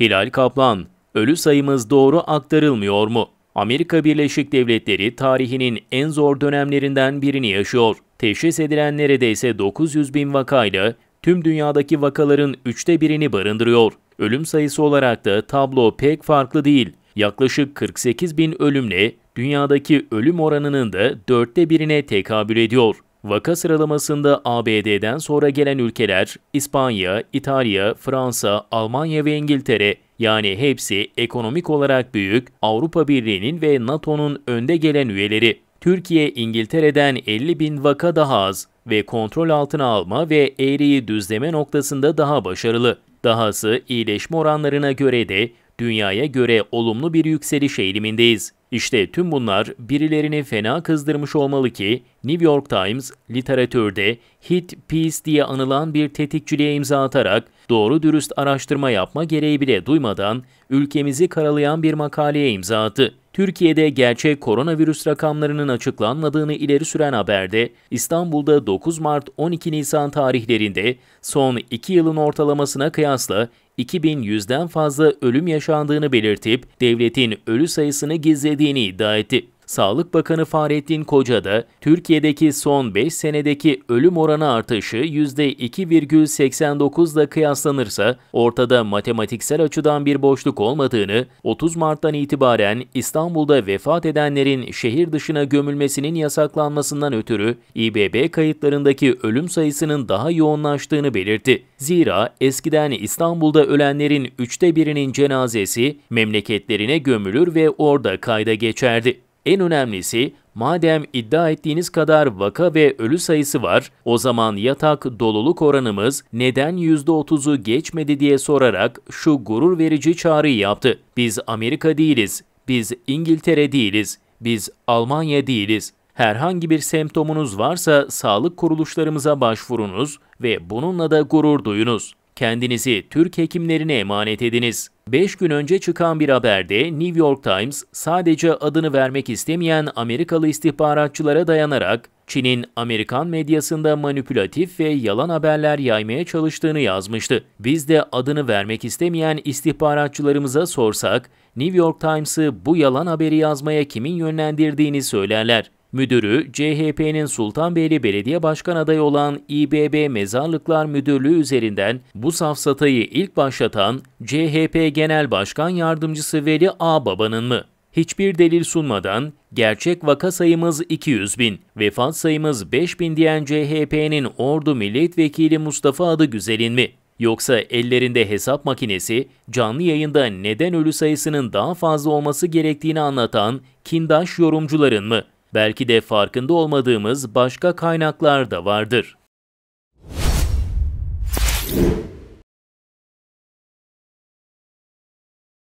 Hilal Kaplan, ölü sayımız doğru aktarılmıyor mu? Amerika Birleşik Devletleri tarihinin en zor dönemlerinden birini yaşıyor. Teşhis edilen neredeyse 900 bin vakayla tüm dünyadaki vakaların üçte birini barındırıyor. Ölüm sayısı olarak da tablo pek farklı değil. Yaklaşık 48 bin ölümle dünyadaki ölüm oranının da dörtte birine tekabül ediyor. Vaka sıralamasında ABD'den sonra gelen ülkeler İspanya, İtalya, Fransa, Almanya ve İngiltere yani hepsi ekonomik olarak büyük Avrupa Birliği'nin ve NATO'nun önde gelen üyeleri. Türkiye İngiltere'den 50 bin vaka daha az ve kontrol altına alma ve eğriyi düzleme noktasında daha başarılı. Dahası iyileşme oranlarına göre de dünyaya göre olumlu bir yükseliş eğilimindeyiz. İşte tüm bunlar birilerini fena kızdırmış olmalı ki New York Times literatürde hit piece diye anılan bir tetikçiliğe imza atarak doğru dürüst araştırma yapma gereği bile duymadan ülkemizi karalayan bir makaleye imza attı. Türkiye'de gerçek koronavirüs rakamlarının açıklanmadığını ileri süren haberde İstanbul'da 9 Mart 12 Nisan tarihlerinde son 2 yılın ortalamasına kıyasla 2100'den fazla ölüm yaşandığını belirtip devletin ölü sayısını gizlediğini iddia etti. Sağlık Bakanı Fahrettin Koca da Türkiye'deki son 5 senedeki ölüm oranı artışı %2,89 ile kıyaslanırsa ortada matematiksel açıdan bir boşluk olmadığını, 30 Mart'tan itibaren İstanbul'da vefat edenlerin şehir dışına gömülmesinin yasaklanmasından ötürü İBB kayıtlarındaki ölüm sayısının daha yoğunlaştığını belirtti. Zira eskiden İstanbul'da ölenlerin üçte birinin cenazesi memleketlerine gömülür ve orada kayda geçerdi. En önemlisi madem iddia ettiğiniz kadar vaka ve ölü sayısı var, o zaman yatak doluluk oranımız neden %30'u geçmedi diye sorarak şu gurur verici çağrıyı yaptı. Biz Amerika değiliz, biz İngiltere değiliz, biz Almanya değiliz. Herhangi bir semptomunuz varsa sağlık kuruluşlarımıza başvurunuz ve bununla da gurur duyunuz. Kendinizi Türk hekimlerine emanet ediniz. 5 gün önce çıkan bir haberde New York Times sadece adını vermek istemeyen Amerikalı istihbaratçılara dayanarak Çin'in Amerikan medyasında manipülatif ve yalan haberler yaymaya çalıştığını yazmıştı. Biz de adını vermek istemeyen istihbaratçılarımıza sorsak, New York Times'ı bu yalan haberi yazmaya kimin yönlendirdiğini söylerler. Müdürü, CHP'nin Sultanbeyli Belediye Başkan adayı olan İBB Mezarlıklar Müdürlüğü üzerinden bu safsatayı ilk başlatan CHP Genel Başkan Yardımcısı Veli Ağbaba'nın mı? Hiçbir delil sunmadan gerçek vaka sayımız 200 bin, vefat sayımız 5 bin diyen CHP'nin Ordu Milletvekili Mustafa Adı Güzel'in mi? Yoksa ellerinde hesap makinesi canlı yayında neden ölü sayısının daha fazla olması gerektiğini anlatan kindaş yorumcuların mı? Belki de farkında olmadığımız başka kaynaklar da vardır.